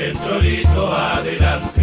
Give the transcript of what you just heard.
Centrolito adelante.